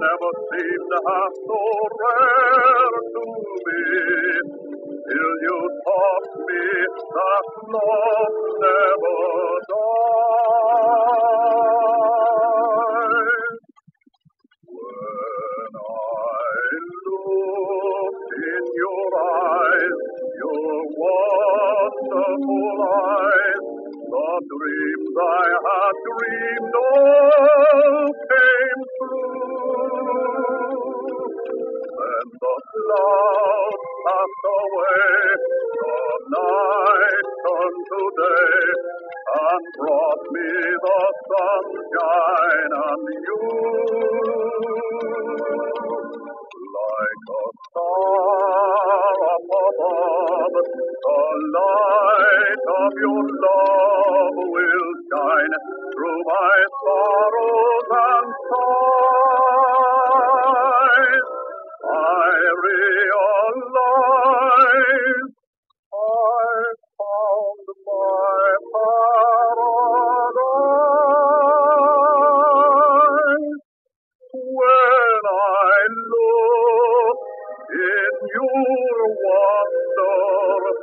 never seemed half so rare to me till you taught me that love never dies. When I looked in your eyes, your wonderful eyes, the dreams I had dreamed all night turned to day, and brought me the sunshine and you. Like a star up above, the light of your love will shine through my sorrows when I look in your wonderful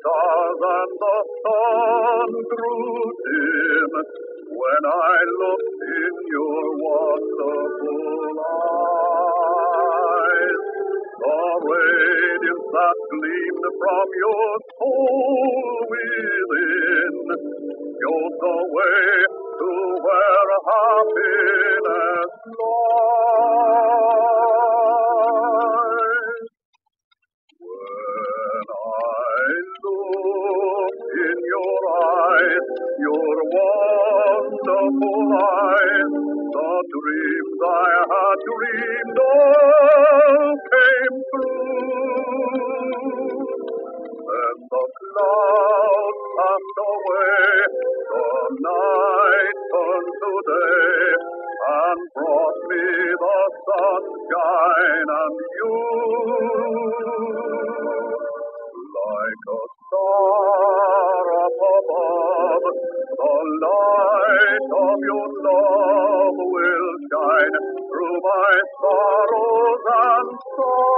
stars and the sun grew dim when I looked in your wonderful eyes. The radiance that gleamed from your soul within showed the way to where happiness lies. your wonderful eyes, the dreams I had dreamed all came true. And the clouds passed away, the night turned to day, and brought me the sunshine and you. Like a of your love will shine through my sorrows and sorrows.